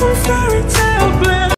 Some fairy tale.